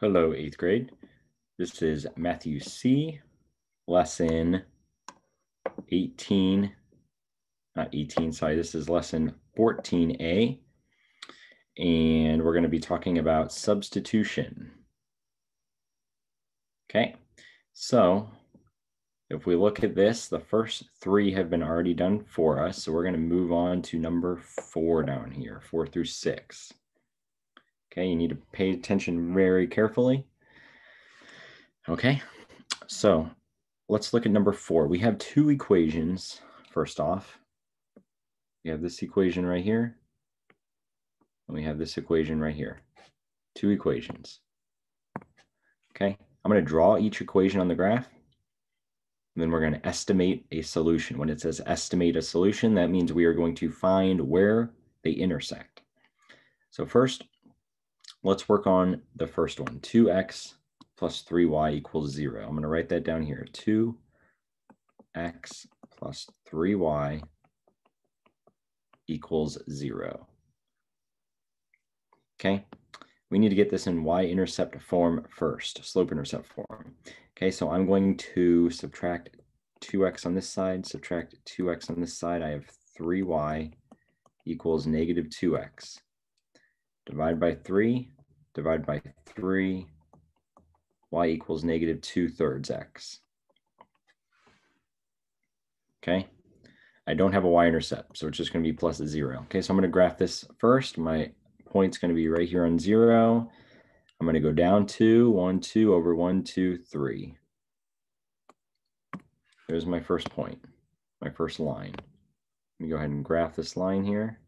Hello, eighth grade. This is Math-U-See, lesson 18, not 18, sorry, this is lesson 14A. And we're going to be talking about substitution. Okay, so if we look at this, the first three have been already done for us. So we're going to move on to number four down here, four through six. Okay, you need to pay attention very carefully. Okay, so let's look at number four. We have two equations, first off. We have this equation right here, and we have this equation right here. Two equations. Okay, I'm going to draw each equation on the graph. And then we're going to estimate a solution. When it says estimate a solution, that means we are going to find where they intersect. So first, let's work on the first one, 2x plus 3y equals 0. I'm going to write that down here, 2x plus 3y equals 0. Okay, we need to get this in y-intercept form first, slope-intercept form. Okay, so I'm going to subtract 2x on this side, subtract 2x on this side. I have 3y equals negative 2x. Divide by 3, divide by 3, y equals negative 2 thirds x. Okay, I don't have a y-intercept, so it's just going to be plus a 0. Okay, so I'm going to graph this first. My point's going to be right here on 0. I'm going to go down two, one, two, over one, two, three. There's my first point, my first line. Let me go ahead and graph this line here.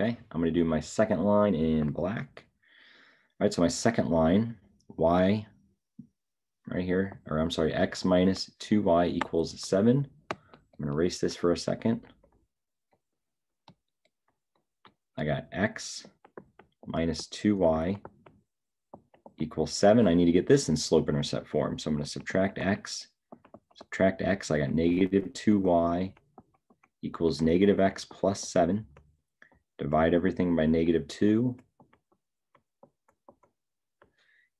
Okay, I'm going to do my second line in black. All right, so my second line, y right here, or I'm sorry, x minus 2y equals 7. I'm going to erase this for a second. I got x minus 2y equals 7. I need to get this in slope-intercept form. So I'm going to subtract x, subtract x. I got negative 2y equals negative x plus 7 divide everything by negative 2.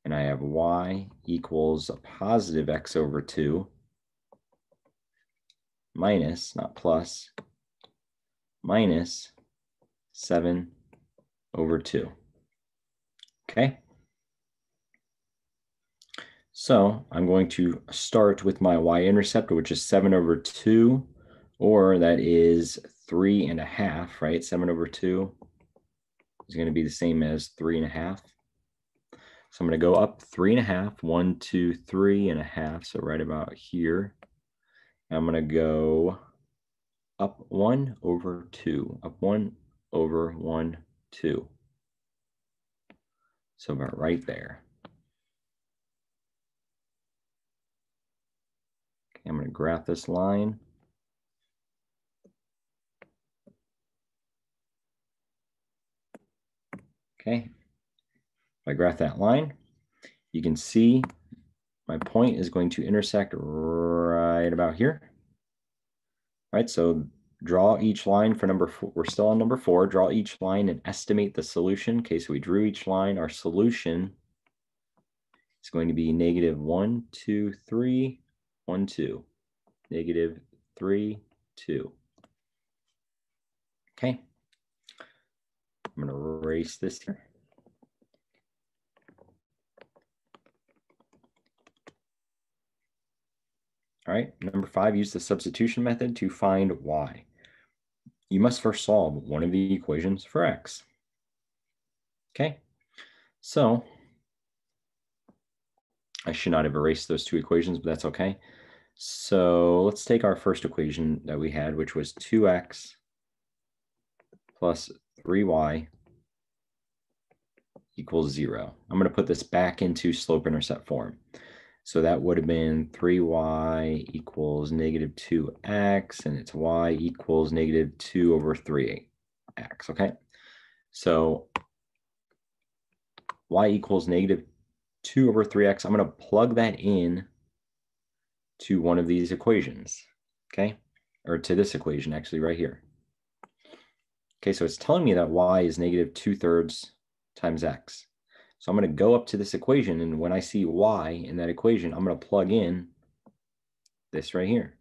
And I have y equals a positive x over 2 minus, not plus, minus 7 over 2. Okay? So I'm going to start with my y-intercept, which is 7 over 2, or that is three and a half, right? Seven over two is going to be the same as three and a half. So I'm going to go up three and a half, one, two, three and a half. So right about here. I'm going to go up one over two, up one over one, two. So about right there. Okay, I'm going to graph this line. Okay, if I graph that line, you can see my point is going to intersect right about here. All right, so draw each line for number four. We're still on number four. Draw each line and estimate the solution. Okay, so we drew each line. Our solution is going to be negative one, two, three, one, two, negative three, two. Okay. I'm going to erase this here. All right, number five, use the substitution method to find y. You must first solve one of the equations for x. Okay, so I should not have erased those two equations, but that's okay. So let's take our first equation that we had, which was 2x plus 3y equals zero. I'm going to put this back into slope intercept form. So that would have been 3y equals negative 2x, and it's y equals negative 2 over 3x, okay? So y equals negative 2 over 3x. I'm going to plug that in to one of these equations, okay? Or to this equation, actually, right here. Okay, so it's telling me that y is negative 2 thirds times x. So I'm going to go up to this equation, and when I see y in that equation, I'm going to plug in this right here.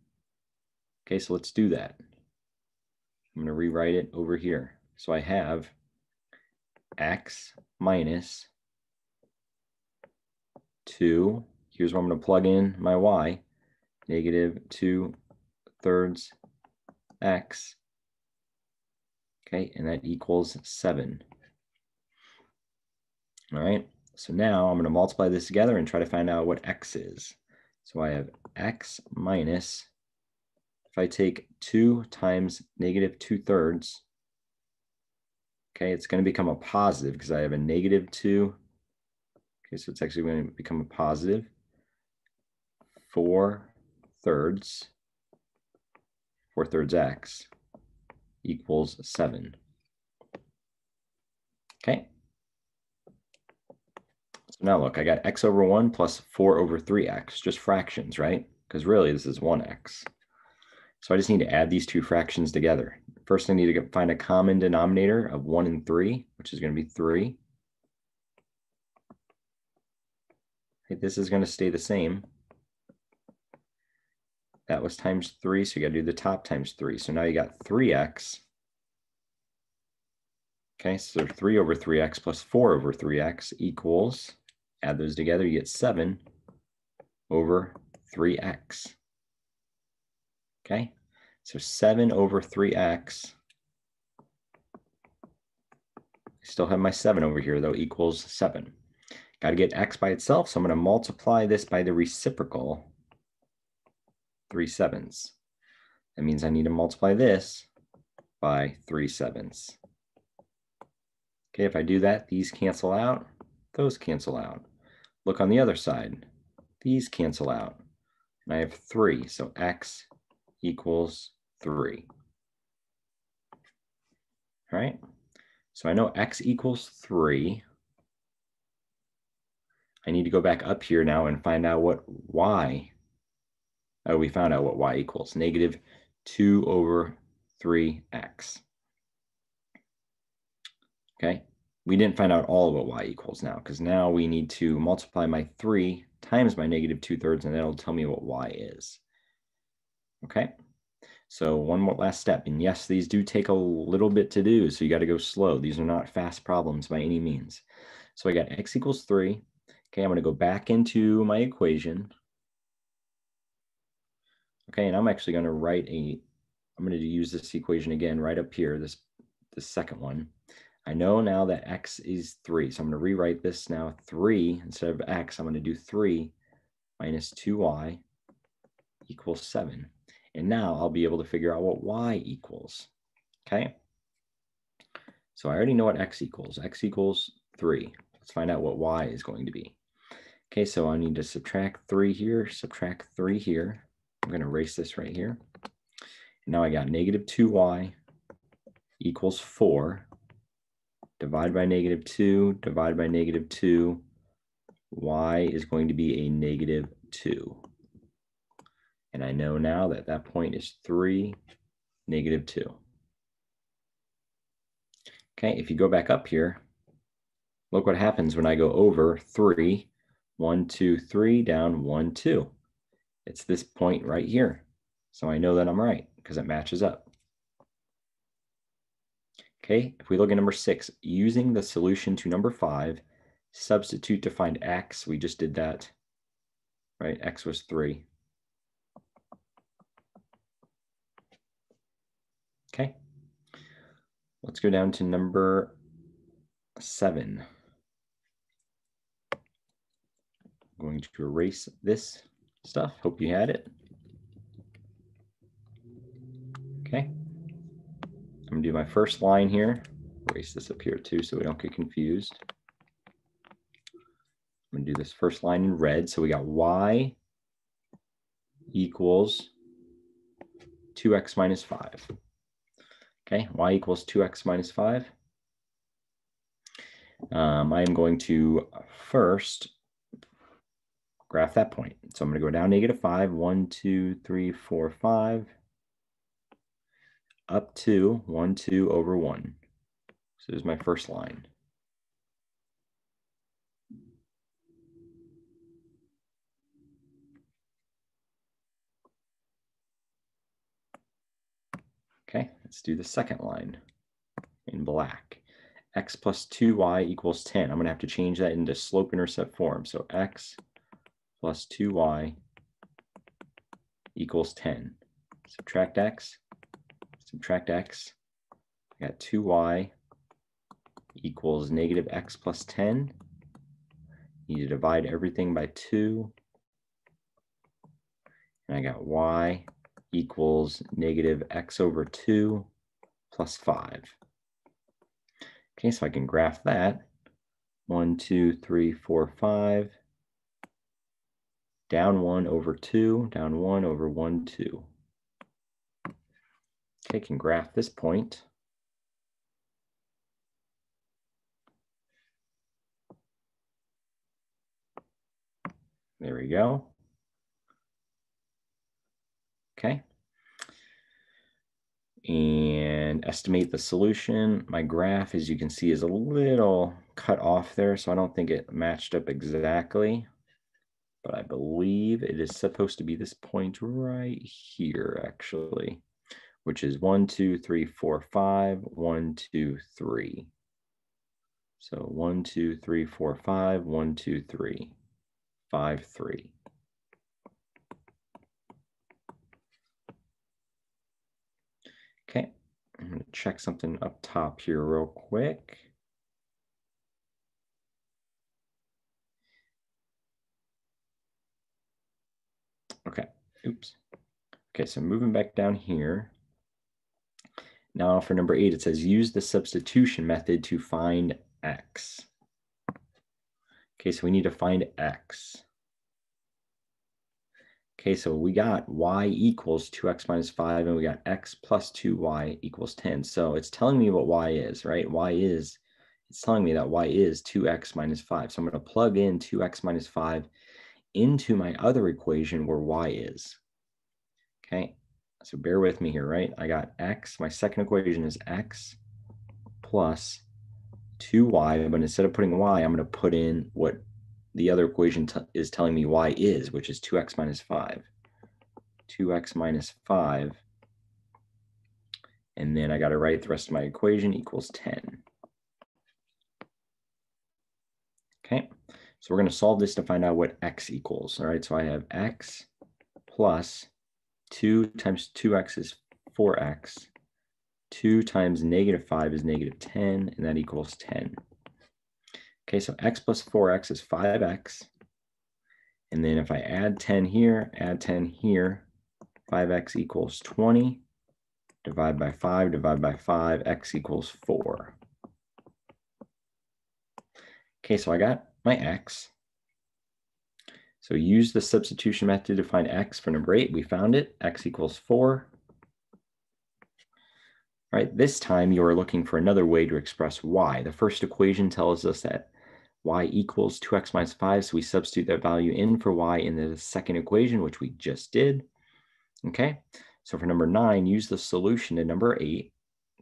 Okay, so let's do that. I'm going to rewrite it over here. So I have x minus 2. Here's where I'm going to plug in my y, negative 2 thirds x. Okay, and that equals 7. All right, so now I'm going to multiply this together and try to find out what x is. So I have x minus, if I take 2 times negative 2 thirds, okay, it's going to become a positive because I have a negative 2. Okay, so it's actually going to become a positive 4 thirds, 4 thirds x equals 7. Okay. So now look, I got x over 1 plus 4 over 3x, just fractions, right? Because really this is 1x. So I just need to add these two fractions together. First, I need to find a common denominator of 1 and 3, which is going to be 3. Okay, this is going to stay the same. That was times 3, so you got to do the top times 3. So now you got 3x. Okay, so 3 over 3x plus 4 over 3x equals Add those together, you get 7 over 3x. Okay, so 7 over 3x. I still have my 7 over here, though, equals 7. Got to get x by itself, so I'm going to multiply this by the reciprocal, 3 sevenths. That means I need to multiply this by 3 sevenths. Okay, if I do that, these cancel out, those cancel out. Look on the other side. These cancel out. And I have 3, so x equals 3. All right, so I know x equals 3. I need to go back up here now and find out what y, oh, we found out what y equals, negative 2 over 3x. Okay, we didn't find out all of what y equals now, because now we need to multiply my 3 times my negative 2 thirds, and that'll tell me what y is. Okay, so one more last step. And yes, these do take a little bit to do, so you got to go slow. These are not fast problems by any means. So I got x equals 3. Okay, I'm going to go back into my equation. Okay, and I'm actually going to write a, I'm going to use this equation again right up here, this, this second one. I know now that x is 3. So I'm going to rewrite this now 3 instead of x. I'm going to do 3 minus 2y equals 7. And now I'll be able to figure out what y equals. Okay. So I already know what x equals. x equals 3. Let's find out what y is going to be. Okay, so I need to subtract 3 here, subtract 3 here. I'm going to erase this right here. And now I got negative 2y equals 4 divide by negative 2, divide by negative 2, y is going to be a negative 2. And I know now that that point is 3, negative 2. Okay, if you go back up here, look what happens when I go over 3, 1, 2, 3, down 1, 2. It's this point right here. So I know that I'm right because it matches up. Okay, if we look at number six, using the solution to number five, substitute to find x, we just did that, right? x was three. Okay, let's go down to number seven. I'm going to erase this stuff. Hope you had it. Okay. I'm gonna do my first line here. Erase this up here too so we don't get confused. I'm gonna do this first line in red. So we got y equals 2x minus 5. Okay, y equals 2x minus 5. Um, I am going to first graph that point. So I'm going to go down negative 5, 1, 2, 3, 4, 5 up to 1, 2 over 1. So there's my first line. Okay, let's do the second line in black. x plus 2y equals 10. I'm going to have to change that into slope-intercept form. So x plus 2y equals 10. Subtract x, subtract x. I got 2y equals negative x plus 10. You Need to divide everything by 2. And I got y equals negative x over 2 plus 5. Okay, so I can graph that. 1, 2, 3, 4, 5. Down 1 over 2, down 1 over 1, 2. Okay, can graph this point. There we go. Okay. And estimate the solution. My graph, as you can see, is a little cut off there, so I don't think it matched up exactly. But I believe it is supposed to be this point right here, actually, which is one, two, three, four, five, one, two, three. So one, two, three, four, five, one, two, three, five, three. Okay, I'm to check something up top here real quick. Okay, oops. Okay, so moving back down here. Now for number eight, it says use the substitution method to find x. Okay, so we need to find x. Okay, so we got y equals 2x minus 5, and we got x plus 2y equals 10. So it's telling me what y is, right? y is, it's telling me that y is 2x minus 5. So I'm going to plug in 2x minus 5 into my other equation where y is. Okay, so bear with me here, right? I got x, my second equation is x plus 2y, but instead of putting y, I'm going to put in what the other equation is telling me y is, which is 2x minus 5. 2x minus 5. And then I got to write the rest of my equation equals 10. Okay, so we're going to solve this to find out what x equals. All right, so I have x plus 2 times 2x is 4x. 2 times negative 5 is negative 10, and that equals 10. Okay, so x plus 4x is 5x. And then if I add 10 here, add 10 here, 5x equals 20. Divide by 5, divide by 5, x equals 4. Okay, so I got my x. So use the substitution method to find x for number 8. We found it. x equals 4. All right, this time you are looking for another way to express y. The first equation tells us that y equals 2x minus 5. So we substitute that value in for y in the second equation, which we just did. Okay, so for number 9, use the solution to number 8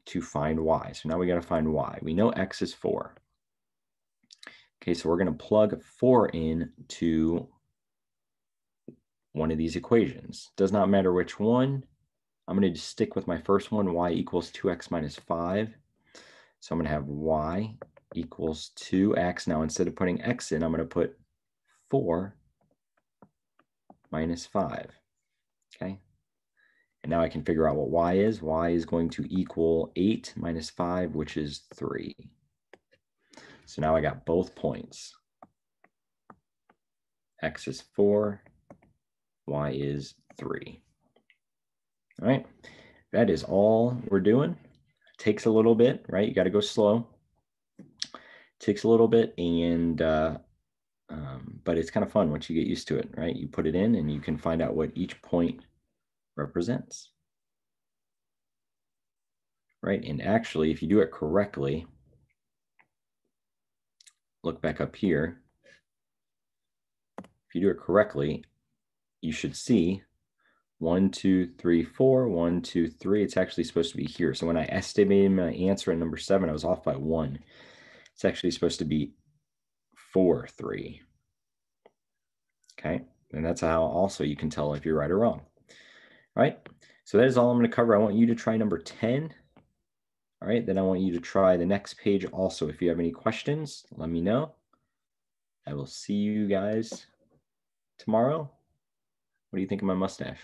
to find y. So now we got to find y. We know x is 4. Okay, so we're going to plug 4 in to one of these equations. Does not matter which one. I'm going to just stick with my first one, y equals 2x minus 5. So I'm going to have y equals 2x. Now, instead of putting x in, I'm going to put 4 minus 5. Okay. And now I can figure out what y is. y is going to equal 8 minus 5, which is 3. So now I got both points. x is 4, y is 3. All right. That is all we're doing. Takes a little bit, right? You got to go slow takes a little bit and uh, um, but it's kind of fun once you get used to it right you put it in and you can find out what each point represents right and actually if you do it correctly look back up here if you do it correctly you should see one, two, three, four, one, two, three. It's actually supposed to be here. So when I estimated my answer at number seven, I was off by one. It's actually supposed to be four, three. Okay. And that's how also you can tell if you're right or wrong. All right. So that is all I'm going to cover. I want you to try number 10. All right. Then I want you to try the next page also. If you have any questions, let me know. I will see you guys tomorrow. What do you think of my mustache?